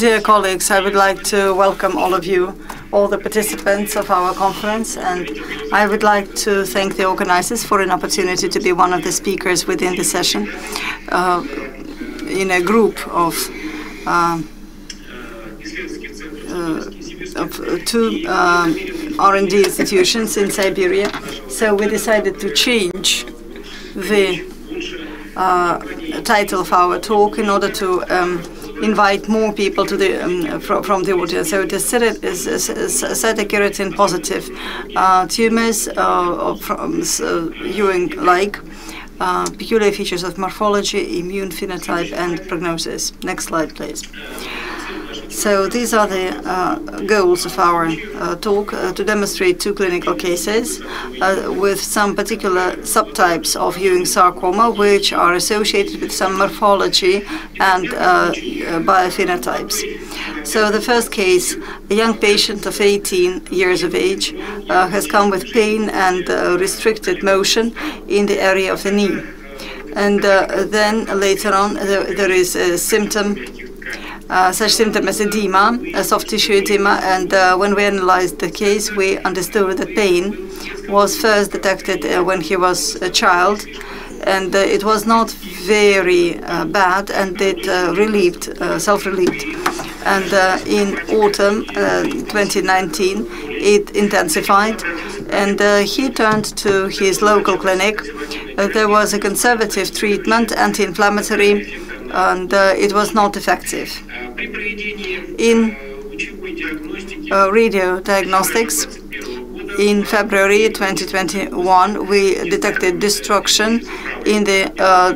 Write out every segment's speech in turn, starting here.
Dear colleagues, I would like to welcome all of you, all the participants of our conference, and I would like to thank the organizers for an opportunity to be one of the speakers within the session uh, in a group of, uh, uh, of two um, R&D institutions in Siberia. So we decided to change the uh, title of our talk in order to um, invite more people to the um, fr from the audience. So it is cytokeratin positive uh, tumors uh, from uh, Ewing-like. Uh, peculiar features of morphology, immune phenotype, and prognosis. Next slide, please. So these are the uh, goals of our uh, talk, uh, to demonstrate two clinical cases uh, with some particular subtypes of Ewing sarcoma, which are associated with some morphology and uh, uh, biophenotypes. So the first case, a young patient of 18 years of age has come with pain and restricted motion in the area of the knee. And then later on, there, there is a symptom such symptom as edema, soft tissue edema, and uh, when we analyzed the case, we understood that pain was first detected uh, when he was a child, and uh, it was not very uh, bad, and it uh, relieved, self-relieved. And in autumn 2019, it intensified, and he turned to his local clinic. there was a conservative treatment, anti-inflammatory, and uh, it was not effective. In uh, radio diagnostics, in February 2021, we detected destruction in the uh,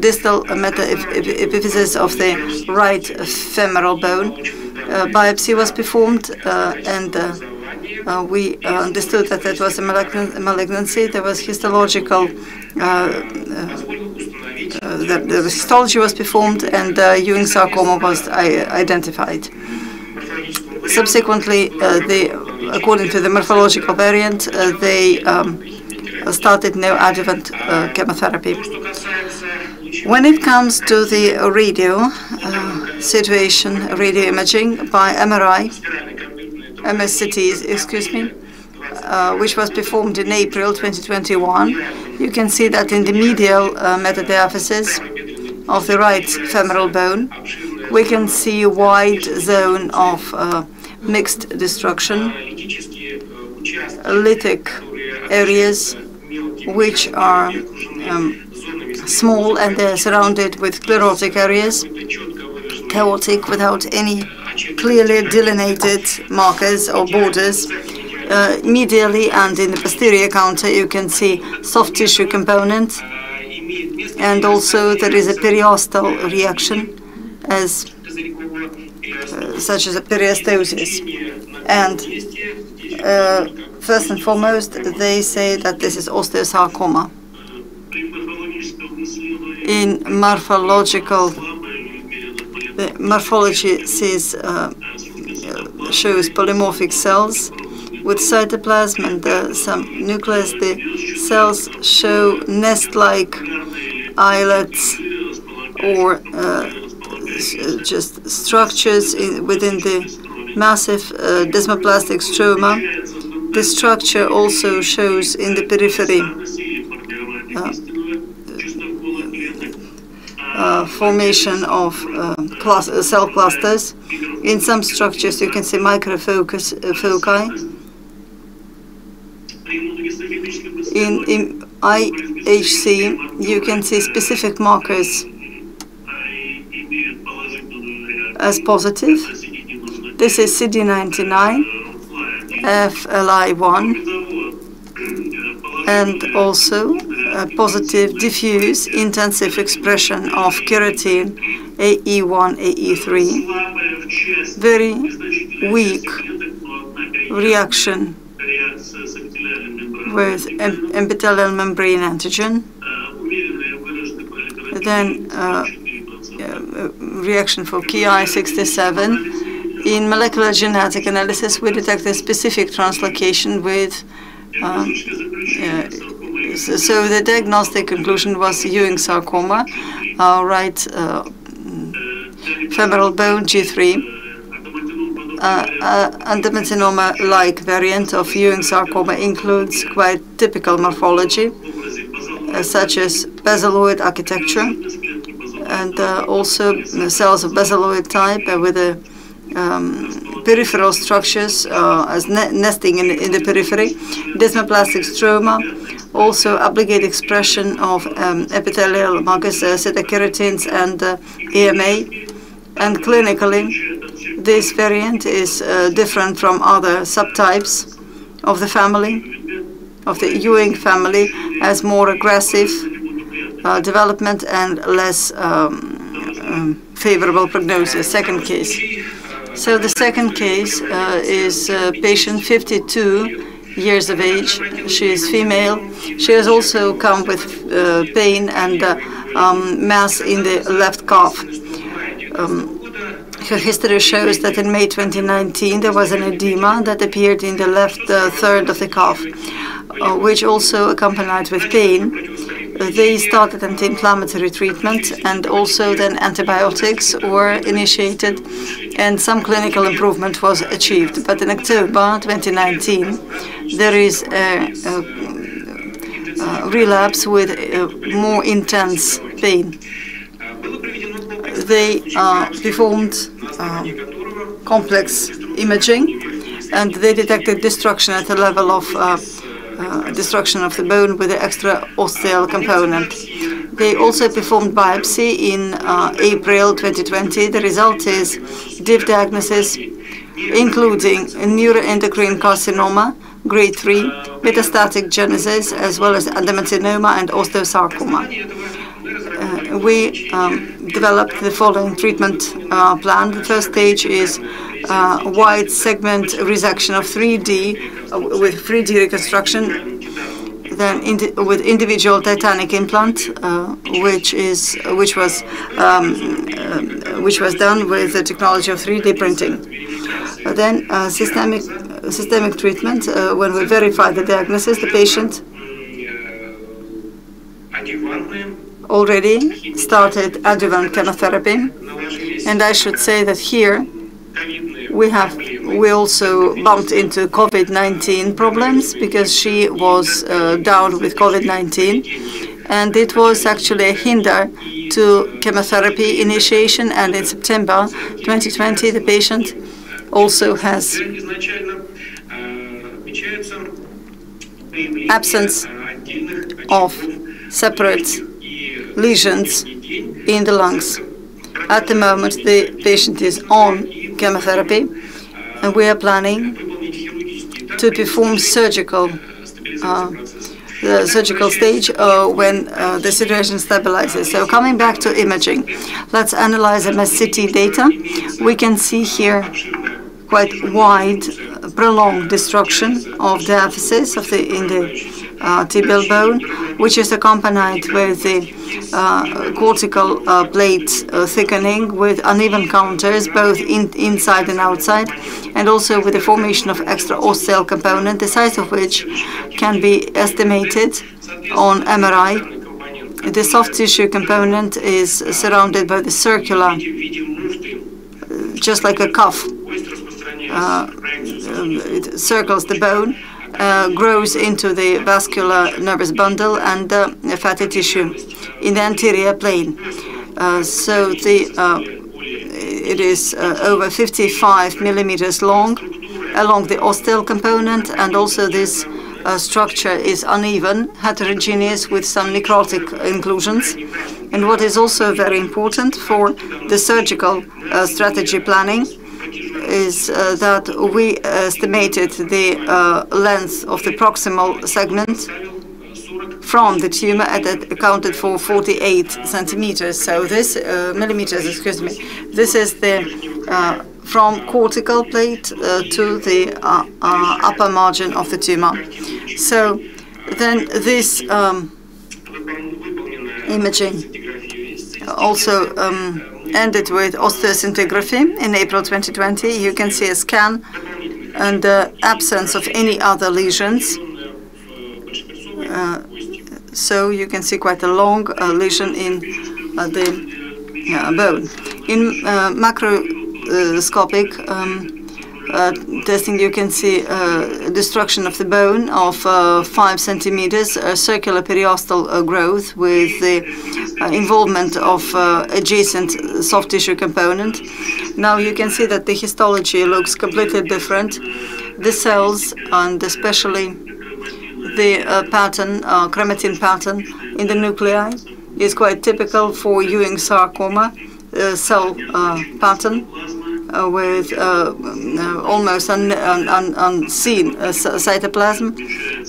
distal epiphysis of the right femoral bone. Uh, biopsy was performed, uh, and uh, we understood that it was a malignancy. There was histological the, the histology was performed and uh, Ewing sarcoma was identified. Subsequently, uh, according to the morphological variant, they um, started neoadjuvant chemotherapy. When it comes to the radio uh, situation, radio imaging by MRI, MSCTs, excuse me, uh, which was performed in April 2021, you can see that in the medial uh, metadiaphysis of the right femoral bone, we can see a wide zone of uh, mixed destruction, lytic areas which are um, small and they're surrounded with sclerotic areas, chaotic without any clearly delineated markers or borders uh, medially and in the posterior counter you can see soft tissue components. And also there is a periostal reaction as uh, such as a periostosis. And uh, first and foremost they say that this is osteosarcoma. In morphological the morphology uh, shows polymorphic cells with cytoplasm and uh, some nucleus, the cells show nest-like islets or uh, just structures in, within the massive uh, desmoplastic stroma. The structure also shows in the periphery uh, uh, formation of uh, cell clusters. In some structures, you can see microfocus foci in, IHC, you can see specific markers as positive. This is CD99, FLI1, and also positive diffuse intensive expression of keratin AE1, AE3. Very weak reaction with epithelial membrane antigen. Then uh, reaction for Ki67. In molecular genetic analysis, we detect a specific translocation with um, uh, so the diagnostic conclusion was Ewing sarcoma, uh, right femoral bone G3 adamantinoma-like variant of Ewing sarcoma includes quite typical morphology, such as basaloid architecture, and also cells of basaloid type with a um, peripheral structures uh, as ne nesting in, in, the periphery, desmoplastic stroma, also obligate expression of um, epithelial markers, uh, keratins and uh, EMA, and clinically, this variant is uh, different from other subtypes of the family, of the Ewing family, as more aggressive uh, development and less um, um, favorable prognosis. Second case. So the second case uh, is patient 52 years of age. She is female. She has also come with uh, pain and uh, um, mass in the left calf. Um, her history shows that in May 2019 there was an edema that appeared in the left uh, third of the calf, uh, which also accompanied with pain. They started anti-inflammatory treatment and also then antibiotics were initiated and some clinical improvement was achieved. But in October 2019, there is a, a, a relapse with more intense pain. They uh, performed um, complex imaging and they detected destruction at the level of uh, uh, destruction of the bone with the extra osteal component. They also performed biopsy in uh, April 2020. The result is deep diagnosis, including neuroendocrine carcinoma, grade 3, metastatic genesis, as well as adamantinoma and osteosarcoma. Uh, we um, developed the following treatment uh, plan. The first stage is uh, wide segment resection of 3D uh, with 3D reconstruction then with individual titanic implant, uh, which is which was um, uh, which was done with the technology of 3D printing. Then systemic systemic treatment when we verify the diagnosis, the patient already started adjuvant chemotherapy, and I should say that here we have we also bumped into COVID-19 problems because she was uh, down with COVID-19 and it was actually a hinder to chemotherapy initiation. And in September 2020 the patient also has absence of separate lesions in the lungs. At the moment the patient is on chemotherapy and we are planning to perform surgical uh, the surgical stage uh, when uh, the situation stabilizes. So coming back to imaging, let's analyze MSCT data. We can see here quite wide, prolonged destruction of the diaphysis of the in the uh, tibial bone, which is accompanied with the uh, cortical uh, plate uh, thickening with uneven counters, both in, inside and outside, and also with the formation of extra osteal component, the size of which can be estimated on MRI. The soft tissue component is surrounded by the circular, just like a cuff. Uh, it circles the bone, uh, grows into the vascular nervous bundle and uh, fatty tissue in the anterior plane. Uh, so the uh, it is uh, over 55 millimeters long along the osteal component, and also this uh, structure is uneven, heterogeneous with some necrotic inclusions. And what is also very important for the surgical strategy planning is uh, that we estimated the uh, length of the proximal segment from the tumor that accounted for 48 centimeters. So this uh, millimeters, excuse me. This is the from cortical plate to the upper margin of the tumor. So then this um, imaging also um, ended with osteoscintigraphy in April 2020. You can see a scan and the absence of any other lesions. Uh, so you can see quite a long uh, lesion in uh, the uh, bone. In uh, macroscopic um, uh, testing, you can see uh, destruction of the bone of uh, five centimeters, circular periosteal growth with the involvement of uh, adjacent soft tissue component. Now you can see that the histology looks completely different. The cells and especially the pattern, chromatin pattern in the nuclei is quite typical for Ewing sarcoma cell pattern uh, with uh, uh, almost un un unseen cytoplasm,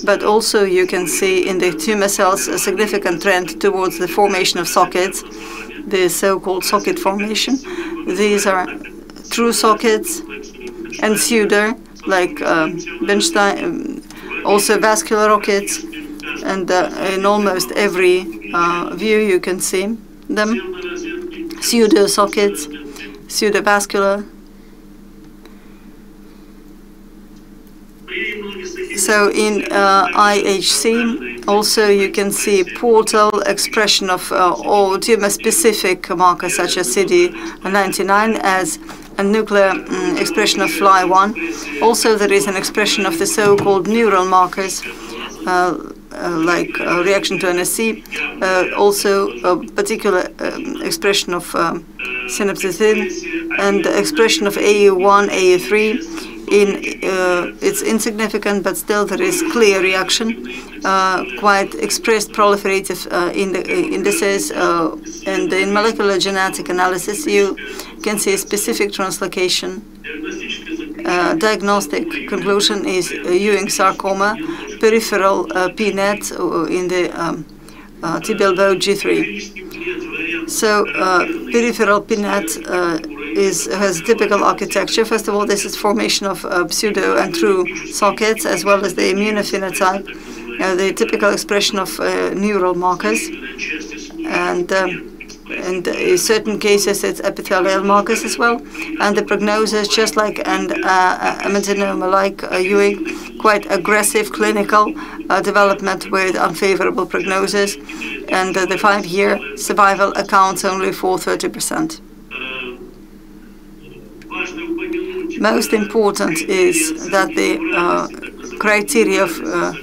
but also you can see in the tumor cells a significant trend towards the formation of sockets, the so-called socket formation. These are true sockets and pseudo, like uh, um, also vascular rockets, and uh, in almost every uh, view you can see them. Pseudo sockets, pseudovascular So in uh, IHC, also you can see portal expression of uh, all tumor-specific markers such as CD99 as a nuclear um, expression of FLI1. Also, there is an expression of the so-called neural markers, uh, uh, like uh, reaction to NSE, uh, also a particular um, expression of um, synaptophysin, and expression of AE1, AE3, in uh, it's insignificant, but still there is clear reaction, uh, quite expressed proliferative uh, in the indices, and in molecular genetic analysis you can see specific translocation. Uh, diagnostic conclusion is Ewing sarcoma, peripheral uh, PNET in the um, tibial bone G3. So peripheral PNET is has typical architecture. First of all, this is formation of uh, pseudo and true sockets, as well as the immunophenotype, uh, the typical expression of uh, neural markers, and um, in certain cases it's epithelial markers as well. And the prognosis, just like and uh, melanoma like Ewing, quite aggressive clinical uh, development with unfavorable prognosis, and uh, the five-year survival accounts only for 30 percent. Most important is that the uh, criteria of uh,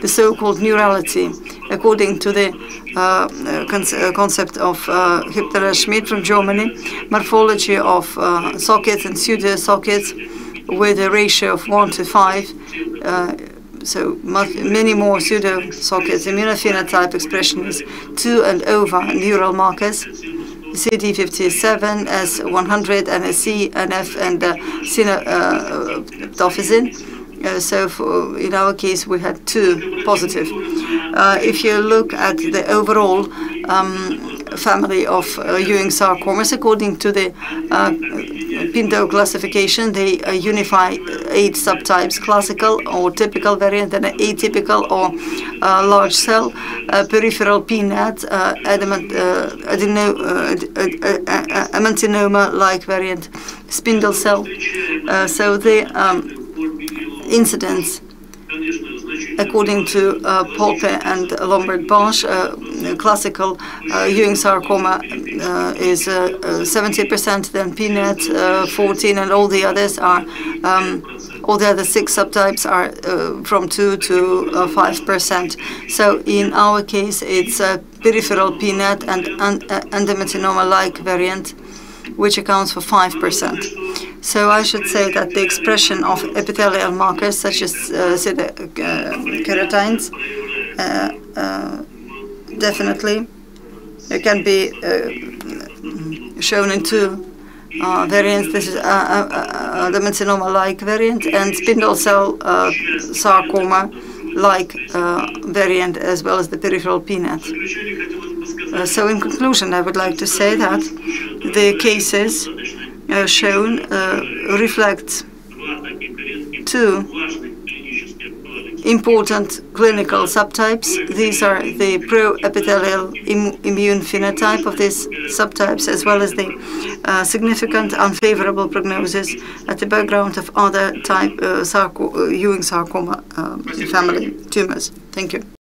the so-called neurality, according to the uh, uh concept of uh, Hübner Schmidt from Germany, morphology of uh, sockets and pseudo-sockets with a ratio of 1 to 5, so many more pseudo-sockets. Immunophenotype expression is 2 and over neural markers. CD57, S100, NSE, NF, and uh, synaptophysin. Uh, so for, in our case, we had two positive. Uh, if you look at the overall um, family of uh, Ewing sarcomas, according to the uh, Pinto classification, they uh, unify eight subtypes, classical or typical variant, and atypical or large cell, peripheral uh, adamant, adeno, amentinoma-like variant, spindle cell. so the um, incidence according to uh, Folpe and Llombart-Bosch, uh, classical uh, Ewing sarcoma uh, is 70%, uh, then PNET 14, and all the others are, um, all the other six subtypes are from 2 to 5%. So in our case, it's a peripheral PNET and adamantinoma-like variant, which accounts for 5%. So I should say that the expression of epithelial markers such as uh, uh, uh, uh, definitely can be uh, shown in two uh, variants. This is the melanoma-like variant and spindle cell sarcoma-like variant as well as the peripheral PNET. so in conclusion, I would like to say that the cases uh, shown uh, two important clinical subtypes. These are the pro-epithelial Im immune phenotype of these subtypes, as well as the uh, significant unfavorable prognosis at the background of other type uh, sarco uh, Ewing sarcoma um, family tumors. Thank you.